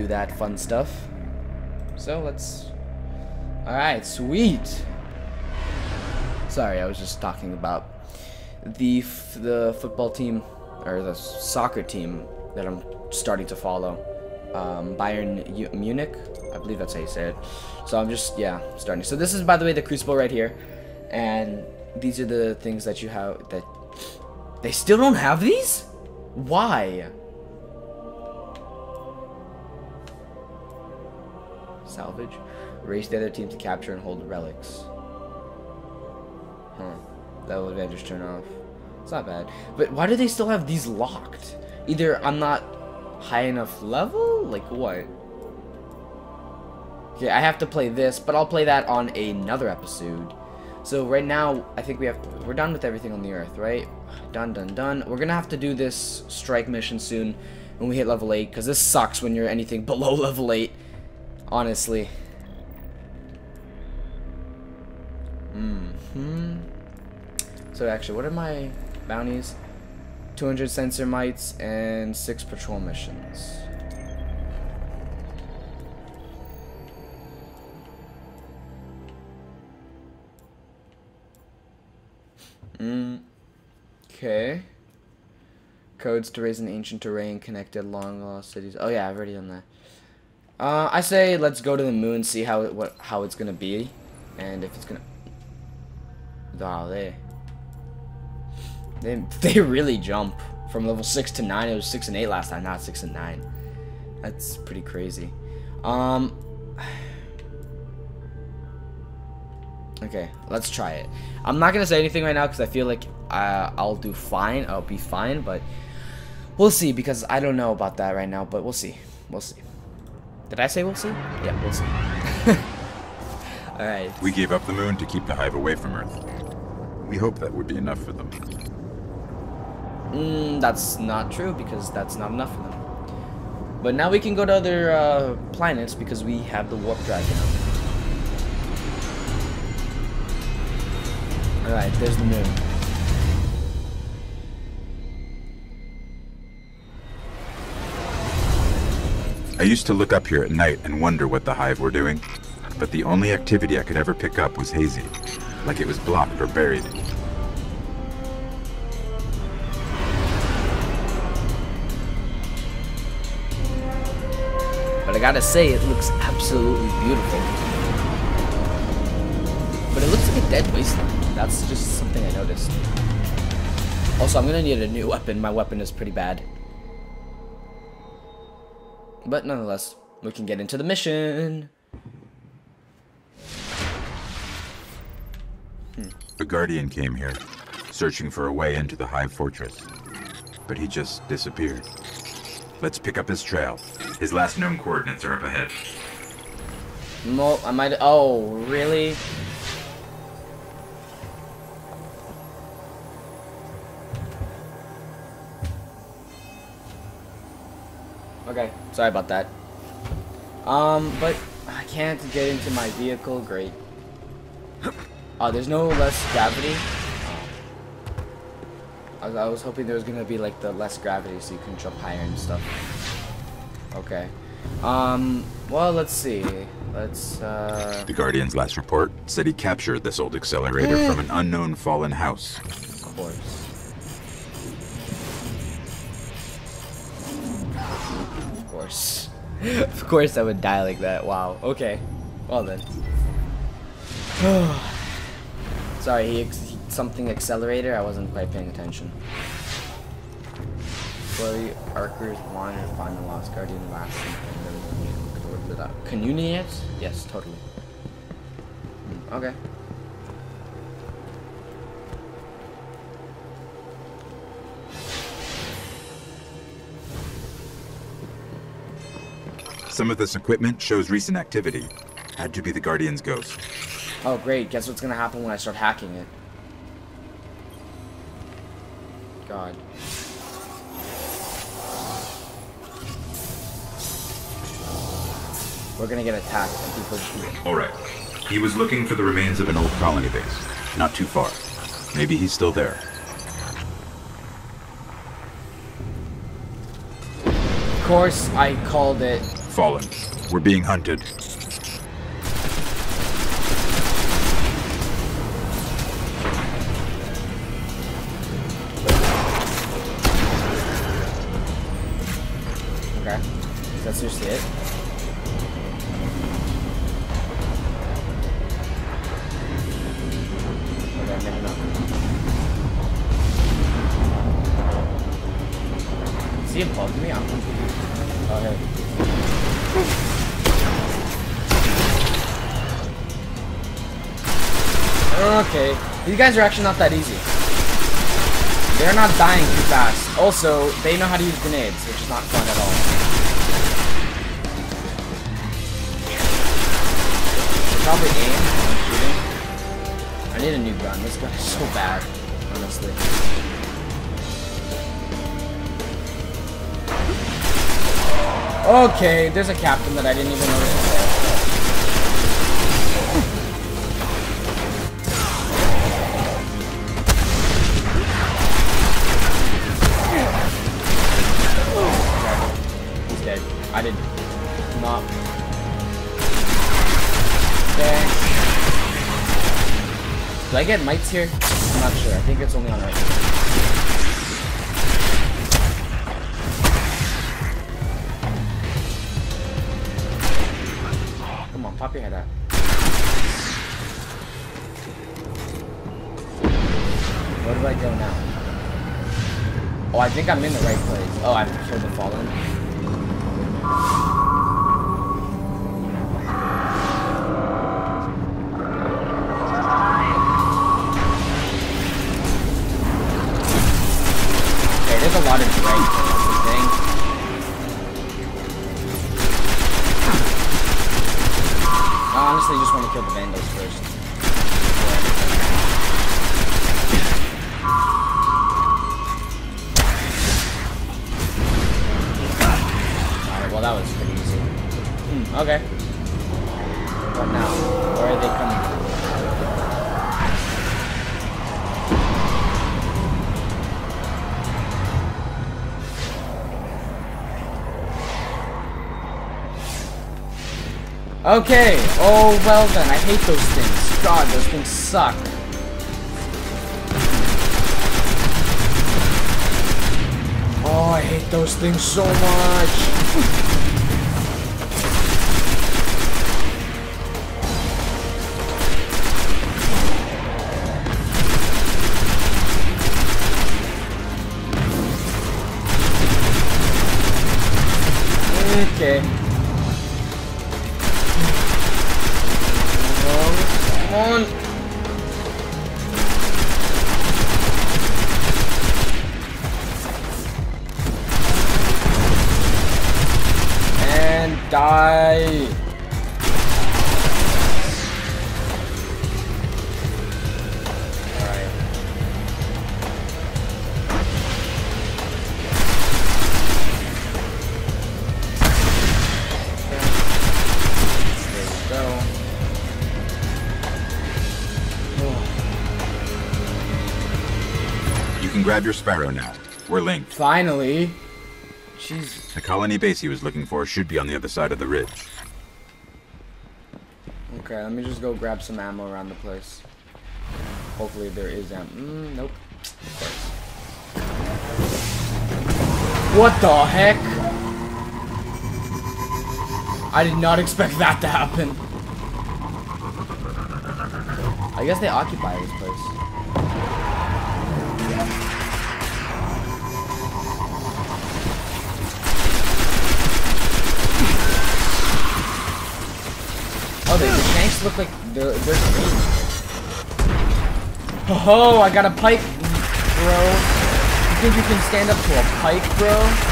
do that fun stuff. So let's. Alright, sweet! Sorry, I was just talking about the, the football team, or the soccer team that I'm starting to follow. Um, Bayern U Munich, I believe that's how you say it. So I'm just, yeah, starting. So this is, by the way, the Crucible right here. And these are the things that you have, that... They still don't have these? Why? Salvage. Race the other team to capture and hold relics. Huh. That will advantage turn off. It's not bad. But why do they still have these locked? Either I'm not high enough level? Like what? Okay, I have to play this, but I'll play that on another episode. So right now, I think we have to, we're done with everything on the earth, right? Done, done, done. We're gonna have to do this strike mission soon when we hit level 8, because this sucks when you're anything below level 8. Honestly. Mm hmm So actually, what are my bounties? 200 sensor mites and 6 patrol missions. Mm. Okay. Codes to raise an ancient terrain connected long lost cities. Oh yeah, I've already done that. Uh, I say let's go to the moon, see how it, what how it's gonna be, and if it's gonna. Oh, they. They they really jump from level six to nine. It was six and eight last time, not six and nine. That's pretty crazy. Um. Okay, let's try it. I'm not gonna say anything right now because I feel like uh, I'll do fine. I'll be fine, but we'll see because I don't know about that right now. But we'll see. We'll see. Did I say we'll see? Yeah, we'll see. All right. We gave up the moon to keep the hive away from Earth. We hope that would be enough for them. Mm, that's not true because that's not enough for them. But now we can go to other uh, planets because we have the warp drive now. Alright, there's the moon. I used to look up here at night and wonder what the Hive were doing, but the only activity I could ever pick up was hazy, like it was blocked or buried. But I gotta say, it looks absolutely beautiful. But it looks like a dead wasteland. That's just something I noticed. Also, I'm gonna need a new weapon. My weapon is pretty bad. But nonetheless, we can get into the mission. The Guardian came here, searching for a way into the Hive Fortress. But he just disappeared. Let's pick up his trail. His last known coordinates are up ahead. Mo I might- oh, really? Sorry about that. Um, but I can't get into my vehicle. Great. Oh, there's no less gravity. I was, I was hoping there was gonna be like the less gravity so you can jump higher and stuff. Okay. Um, well, let's see. Let's, uh... The Guardian's last report said he captured this old accelerator from an unknown fallen house. of course I would die like that. Wow. Okay. Well then. Sorry, he, he something accelerator. I wasn't quite paying attention. Chloe Archer's wanted to find the lost guardian last Canuniet? Yes, totally. Okay. Some of this equipment shows recent activity. Had to be the Guardian's ghost. Oh great, guess what's gonna happen when I start hacking it? God. We're gonna get attacked and people Alright. He was looking for the remains of an old colony base. Not too far. Maybe he's still there. Of course I called it Fallen. We're being hunted. Okay. Is that seriously it? These guys are actually not that easy. They're not dying too fast. Also, they know how to use grenades, which is not fun at all. Should Probably aim when shooting. I need a new gun. This gun is so bad, honestly. Okay, there's a captain that I didn't even notice I get mites here? I'm not sure. I think it's only on right. Come on, pop your head out. Where do I go now? Oh, I think I'm in the right place. Oh, I've killed the fallen. Okay. Oh, well then. I hate those things. God, those things suck. Oh, I hate those things so much. Okay. On. And die. Grab your Sparrow now. We're linked. Finally. Jeez. The colony base he was looking for should be on the other side of the ridge. Okay, let me just go grab some ammo around the place. Hopefully there is ammo. Mm, nope. Of course. What the heck? I did not expect that to happen. I guess they occupy this place. Oh, look like they're, they're green. Oh, I got a pike, bro. You think you can stand up to a pike, bro?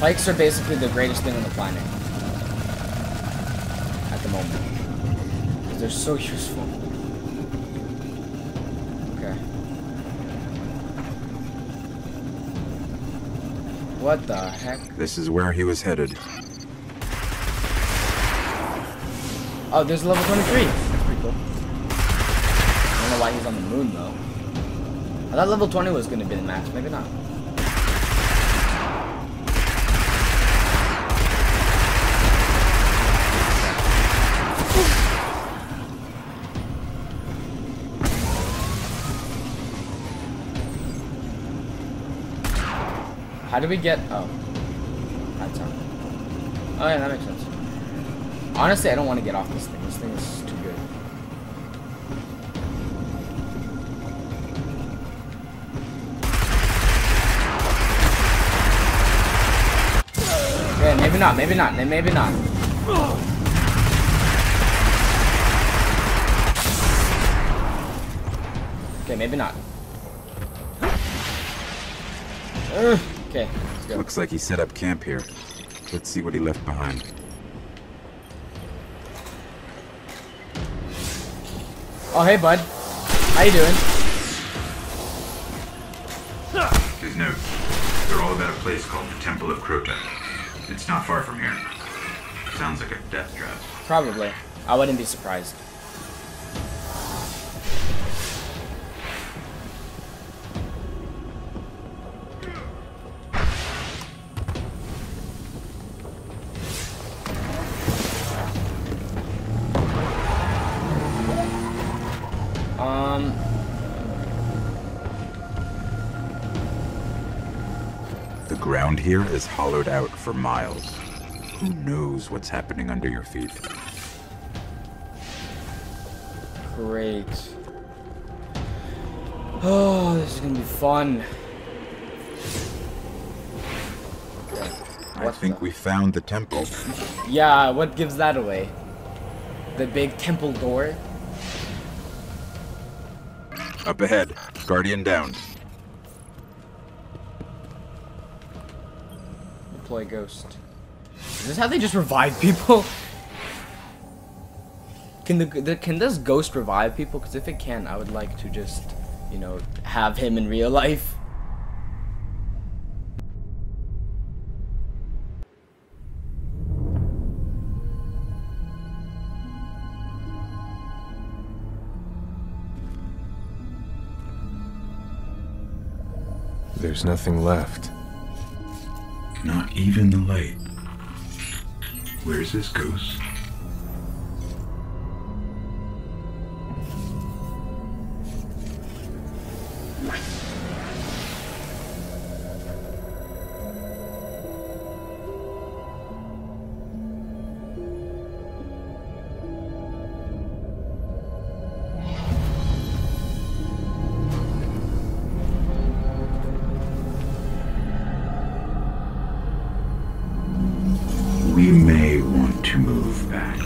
Pikes are basically the greatest thing on the planet. At the moment. They're so useful. Okay. What the heck? This is where he was headed. Oh, there's level 23. That's pretty cool. I don't know why he's on the moon, though. I thought level 20 was going to be the max. Maybe not. How do we get... Oh. That's on. Oh, yeah, that makes sense. Honestly, I don't want to get off this thing. This thing is too good. Yeah, maybe not, maybe not, maybe not. Okay, maybe not. Okay, let's go. Looks like he set up camp here. Let's see what he left behind. Oh, hey, bud. How you doing? His note. They're all about a place called the Temple of Crota. It's not far from here. Sounds like a death trap. Probably. I wouldn't be surprised. Here is hollowed out for miles. Who knows what's happening under your feet? great. Oh, this is gonna be fun. Okay. I think the- we found the temple. Yeah, what gives that away? The big temple door? Up ahead. Guardian down. Deploy ghost. Is this how they just revive people? Can the, the can this ghost revive people? Because if it can, I would like to just, you know, have him in real life. There's nothing left. Not even the light. Where's this ghost? We may want to move back.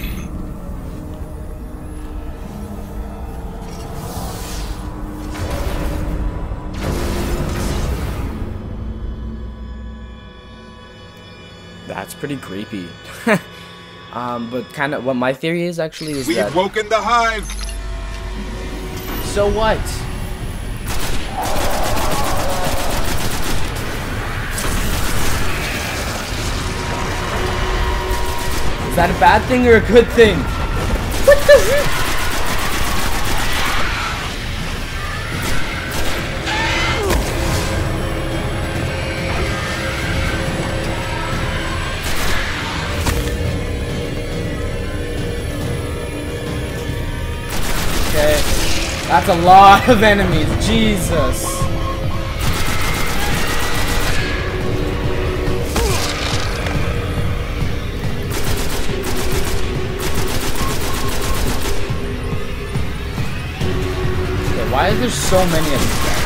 That's pretty creepy. um, but kind of what my theory is actually is We've that. woken the hive! So what? Is that a bad thing or a good thing? What the heck? Okay. That's a lot of enemies. Jesus. Why is there so many of these guys?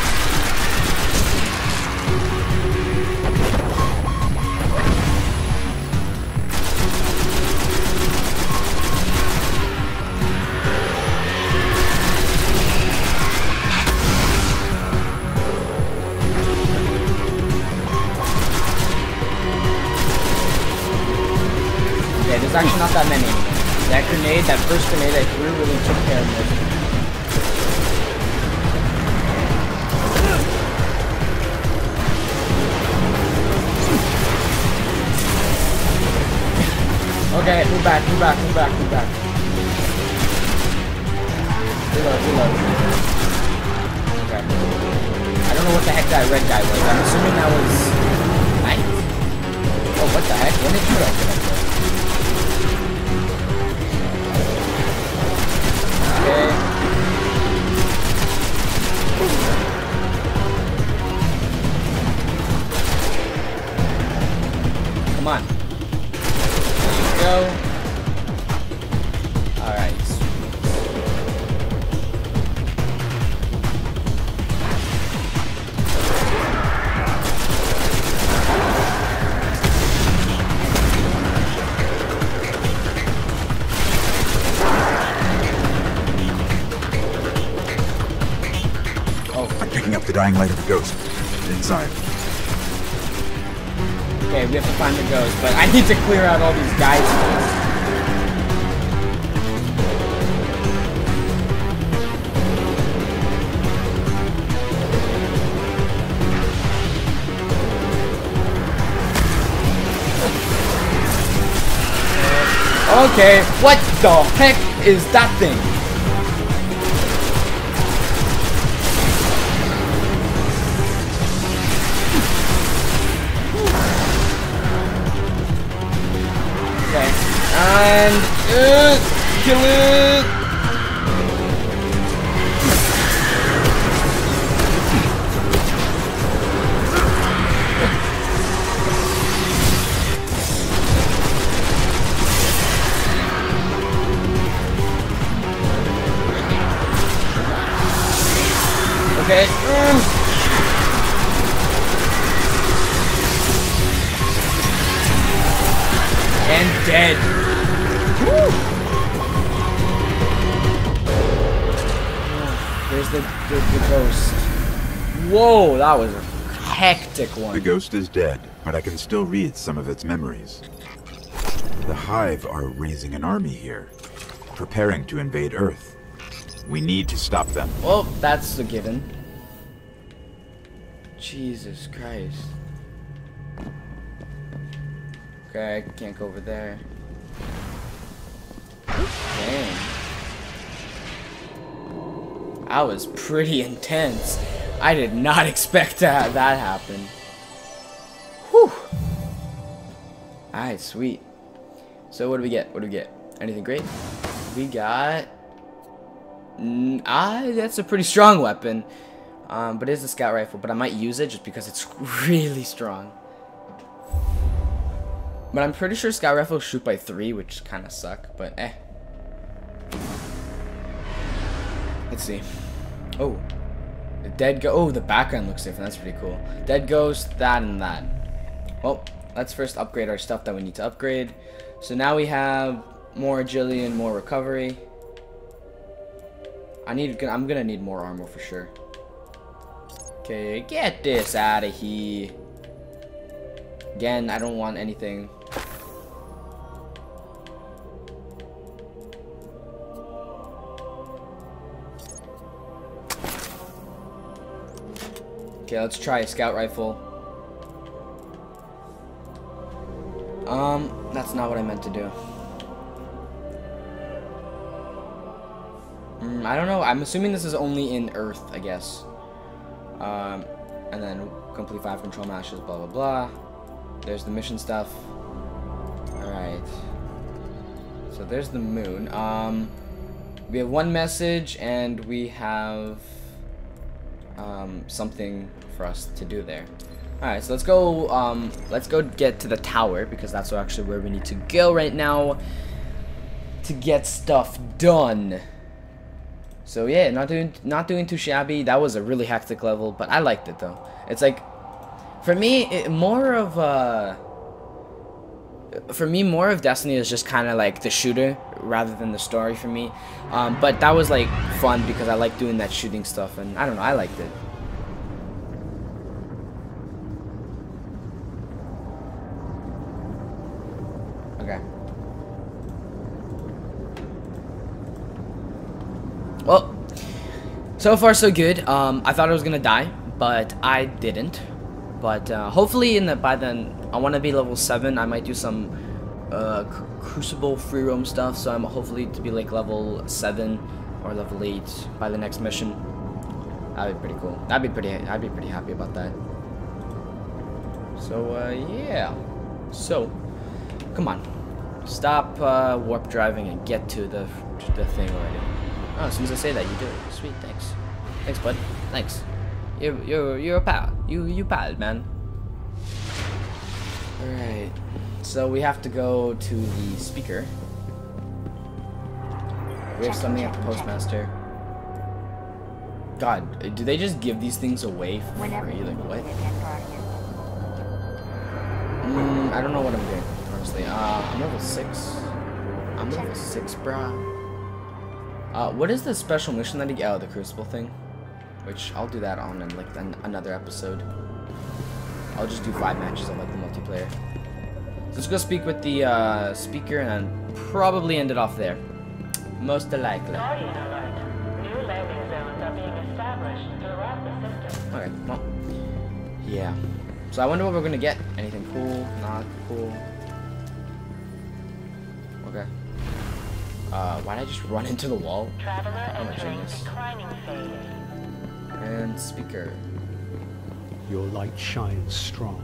actually not that many. That grenade, that first grenade I threw really took care of most Okay, move back, move back, move back, move back. Reload, reload. Okay. I don't know what the heck that red guy was. I'm assuming that was... Knight? Oh, what the heck? When did you get up there? Okay. Come on. Go. Need to clear out all these guys. Okay, what the heck is that thing? And uh, kill it. Okay. mm. And dead. The, the, the ghost. Whoa, that was a hectic one. The ghost is dead, but I can still read some of its memories. The Hive are raising an army here, preparing to invade Earth. We need to stop them. Well, that's a given. Jesus Christ. Okay, I can't go over there. Dang. That was pretty intense. I did not expect to have that happen. Whew. Alright, sweet. So what do we get? What do we get? Anything great? We got... Ah, that's a pretty strong weapon. Um, but it is a scout rifle, but I might use it just because it's really strong. But I'm pretty sure scout rifles shoot by three, which kind of suck, but eh. Let's see. Oh. The dead go- oh, the background looks different, that's pretty cool. Dead ghost, that and that. Well, let's first upgrade our stuff that we need to upgrade. So now we have more agility and more recovery. I need, I'm gonna need more armor for sure. Okay, get this out of here. Again, I don't want anything. Okay, let's try a scout rifle. Um, that's not what I meant to do. Mm, I don't know. I'm assuming this is only in Earth, I guess. Um, and then complete five control matches, blah blah blah. There's the mission stuff. Alright. So there's the moon. Um, we have one message, and we have um, something for us to do there. Alright, so let's go, um, let's go get to the tower, because that's actually where we need to go right now to get stuff done. So yeah, not doing not doing too shabby. That was a really hectic level, but I liked it though. It's like, for me, it, more of uh, for me, more of Destiny is just kind of like the shooter rather than the story for me. Um, but that was like fun because I like doing that shooting stuff, and I don't know, I liked it. Okay. Well, so far so good. Um, I thought I was gonna die, but I didn't. But uh, hopefully, in the by then, I want to be level seven. I might do some uh, Crucible free roam stuff. So I'm hopefully to be like level seven or level eight by the next mission. That'd be pretty cool. That'd be pretty. I'd be pretty happy about that. So uh, yeah. So come on, stop uh, warp driving and get to the the thing already. Oh, as soon as I say that, you do it. Sweet, thanks. Thanks, bud. Thanks. You're you're you're a pal. You you pal, man. All right. So we have to go to the speaker. We have something at the postmaster. God, do they just give these things away for free? Like what? Mm, I don't know what I'm doing, honestly. Uh, I'm level six. I'm level six, bruh. Uh, what is the special mission that he? Oh, the Crucible thing. Which I'll do that on in like an, another episode. I'll just do five matches of like the multiplayer. So let's go speak with the uh, speaker and probably end it off there. Most likely. Okay, well, yeah. So I wonder what we're gonna get. Anything cool? Not cool. Okay. Uh, why did I just run into the wall? oh my goodness. And speaker. Your light shines strong,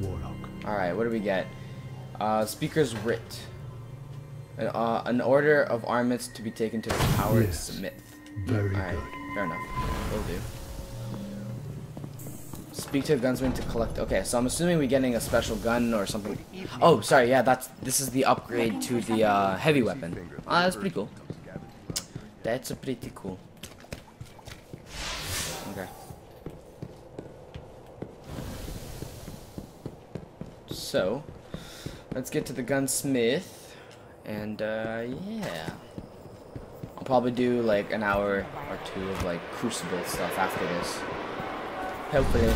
Warlock. Alright, what do we get? Uh, speaker's writ. An, uh, an order of armaments to be taken to the Tower yes. Smith. Very Alright, good. fair enough. Will do. Speak to a gunsman to collect. Okay, so I'm assuming we're getting a special gun or something. Oh, sorry. Yeah, that's this is the upgrade to the uh, heavy weapon. Ah, that's pretty cool. That's pretty cool. Okay. So, let's get to the gunsmith, and uh, yeah. I'll probably do like an hour or two of like crucible stuff after this. Hopefully.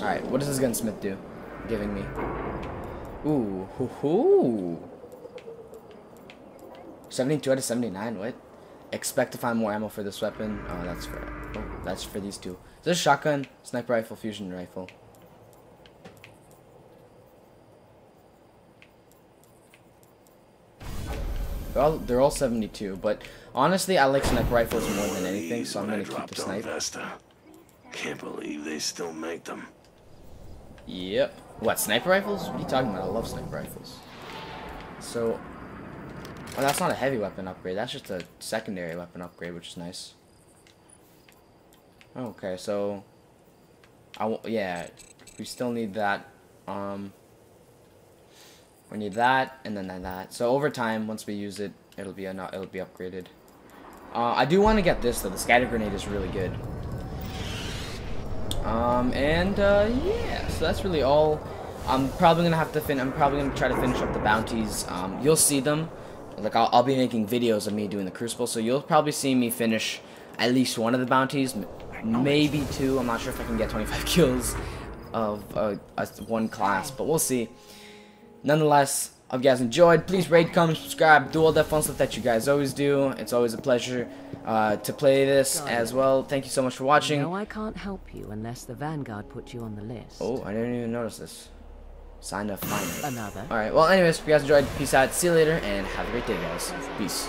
Alright, what does this gunsmith do? Giving me. Ooh, hoo hoo. 72 out of 79, what? Expect to find more ammo for this weapon. Oh, that's for oh, that's for these two. Is this shotgun, sniper rifle, fusion rifle? They're all, they're all 72, but honestly, I like sniper rifles more than anything, so I'm gonna keep the sniper. Vesta. Can't believe they still make them. Yep. What, sniper rifles? What are you talking about? I love sniper rifles. So, well, that's not a heavy weapon upgrade. That's just a secondary weapon upgrade, which is nice. Okay, so, I w yeah, we still need that. Um, we need that, and then that. So over time, once we use it, it'll be a, it'll be upgraded. Uh, I do want to get this though. The scatter grenade is really good. Um, and uh, yeah, so that's really all. I'm probably gonna have to fin. I'm probably gonna try to finish up the bounties. Um, you'll see them. Like I'll, I'll be making videos of me doing the crucible, so you'll probably see me finish at least one of the bounties, maybe two. I'm not sure if I can get 25 kills of uh, one class, but we'll see. Nonetheless, I hope you guys enjoyed. Please rate, comment, subscribe, do all that fun stuff that you guys always do. It's always a pleasure uh, to play this as well. Thank you so much for watching. No, I can't help you unless the Vanguard put you on the list. Oh, I didn't even notice this. Sign up finally. Another. Alright, well anyways, if you guys enjoyed, peace out, see you later, and have a great day guys. Peace.